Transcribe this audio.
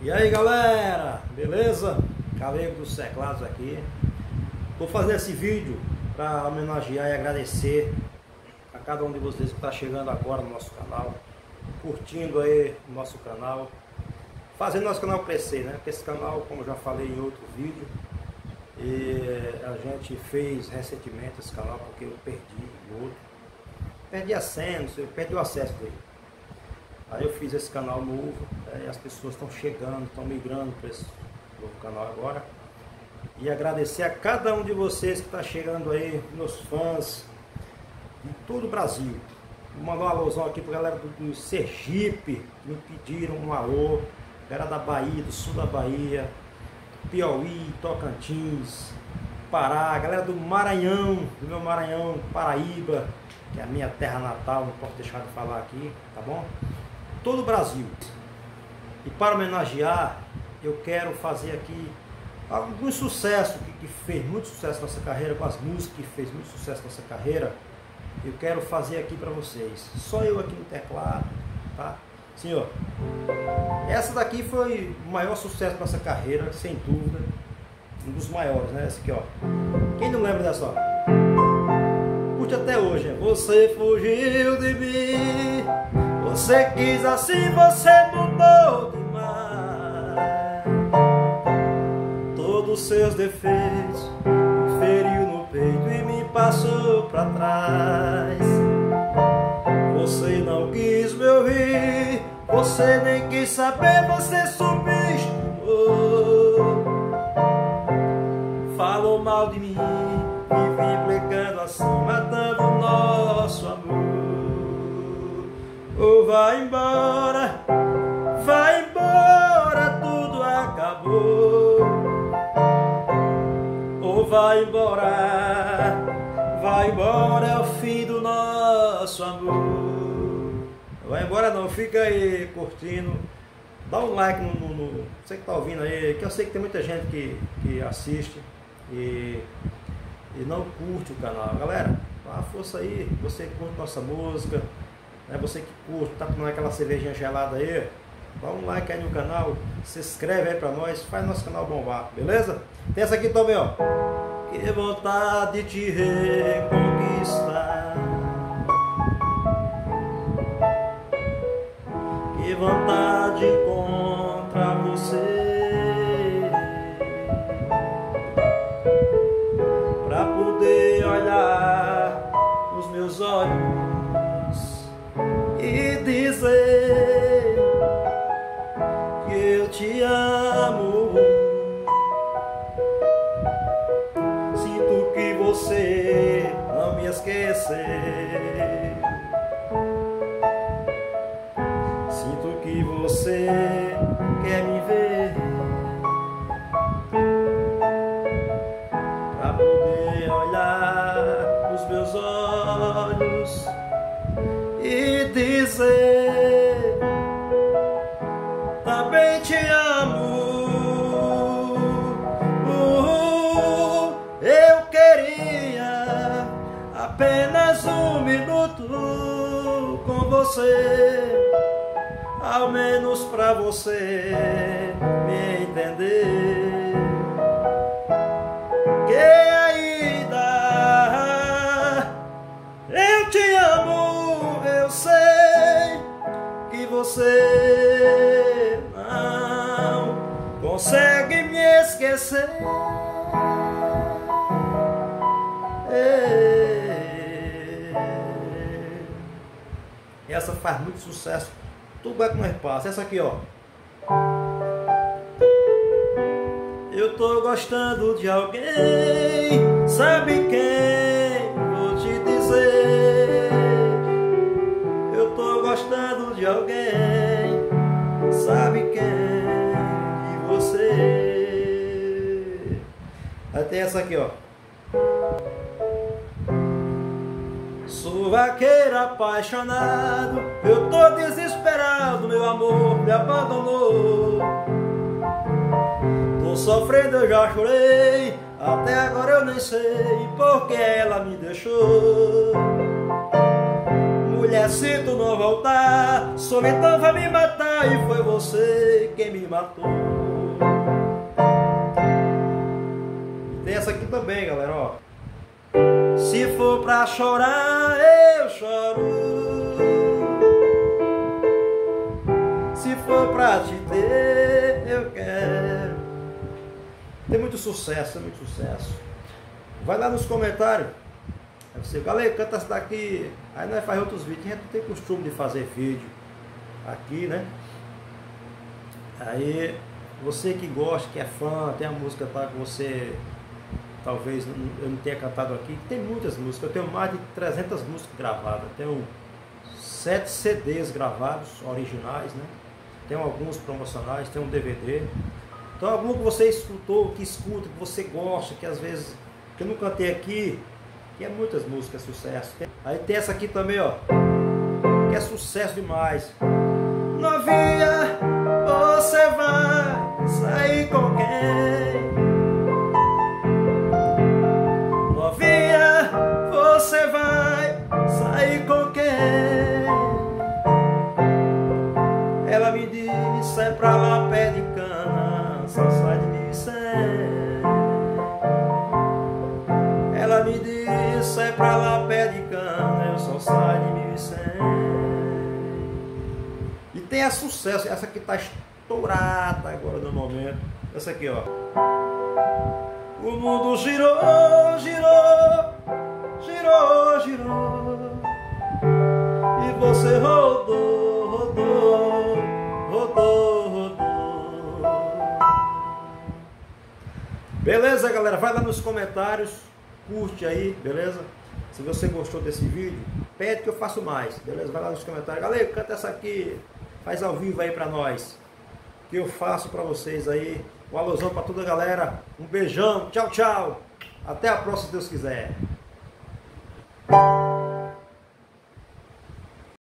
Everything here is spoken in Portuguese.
E aí galera, beleza? Calego dos Teclados aqui. Vou fazer esse vídeo para homenagear e agradecer a cada um de vocês que está chegando agora no nosso canal, curtindo aí o nosso canal, fazendo nosso canal crescer, né? Porque esse canal, como já falei em outro vídeo, a gente fez recentemente esse canal porque eu perdi o outro. Perdi a senha, perdi o acesso dele. Aí eu fiz esse canal novo, é, e as pessoas estão chegando, estão migrando para esse novo canal agora. E agradecer a cada um de vocês que está chegando aí, meus fãs de todo o Brasil. Vou mandar um alôzão aqui para galera do, do Sergipe, que me pediram um alô, galera da Bahia, do sul da Bahia, Piauí, Tocantins, Pará, galera do Maranhão, do meu Maranhão, Paraíba, que é a minha terra natal, não posso deixar de falar aqui, tá bom? Todo o Brasil. E para homenagear, eu quero fazer aqui algum sucesso que, que fez muito sucesso nessa carreira, com as músicas que fez muito sucesso nessa carreira. Eu quero fazer aqui para vocês. Só eu aqui no teclado, tá? Senhor, essa daqui foi o maior sucesso nessa carreira, sem dúvida. Um dos maiores, né? Essa aqui, ó. Quem não lembra dessa, ó? Curte até hoje, é Você fugiu de mim você quis assim, você mudou demais. Todos os seus defeitos feriu no peito e me passou pra trás. Você não quis me ouvir, você nem quis saber, você subestimou. Falou mal de mim Vai embora, vai embora, tudo acabou. Ou vai embora, vai embora, é o fim do nosso amor. Vai embora não, fica aí curtindo. Dá um like no, no, no você que está ouvindo aí, que eu sei que tem muita gente que, que assiste e, e não curte o canal. Galera, dá força aí, você curte nossa música, né? Você que curte, tá tomando aquela cervejinha gelada aí, dá um like aí no canal, se inscreve aí pra nós, faz nosso canal bombar, beleza? Tem essa aqui também, ó. Que vontade de reconquistar. Que vontade contra você. Pra poder olhar nos meus olhos dizer que eu te amo. Sinto que você não me esqueceu. Sinto que você quer me ver. Pra poder olhar nos meus olhos você, ao menos pra você me entender. Que você não consegue me esquecer. Essa faz muito sucesso. Tudo que nós passa. Essa aqui, ó. Eu tô gostando de alguém, sabe quem? Vou te dizer. Eu tô gostando de alguém. Aí tem essa aqui, ó. Vaqueiro apaixonado, eu tô desesperado, meu amor me abandonou. Tô sofrendo, eu já chorei, até agora eu nem sei porque ela me deixou. Mulher, se tu não voltar, solidão vai me matar e foi você quem me matou. Tem essa aqui também, galera, ó. Se for pra chorar, eu choro. Se for pra te ter, eu quero. Tem muito sucesso, tem muito sucesso. Vai lá nos comentários. Aí você, galera, canta essa daqui. Aí nós faz outros vídeos. A gente não tem costume de fazer vídeo aqui, né? Aí você que gosta, que é fã, tem a música para que você talvez eu não tenha cantado aqui, tem muitas músicas, eu tenho mais de 300 músicas gravadas, tenho sete CDs gravados, originais, né? Tenho alguns promocionais, tem um DVD. Então algum que você escutou, que escuta, que você gosta, que às vezes que eu não cantei aqui, que é muitas músicas sucesso. Aí tem essa aqui também, ó, que é sucesso demais. Novinha, você vai sair com quem? A sucesso, essa aqui tá estourada agora no momento. Essa aqui, ó. O mundo girou, girou, girou, girou. E você rodou, rodou, rodou, rodou. Beleza, galera? Vai lá nos comentários, curte aí, beleza? Se você gostou desse vídeo, pede que eu faço mais, beleza? Vai lá nos comentários. Galera, canta essa aqui, Faz ao vivo aí para nós. Que eu faço para vocês aí. Um alusão para toda a galera. Um beijão. Tchau, tchau. Até a próxima, se Deus quiser.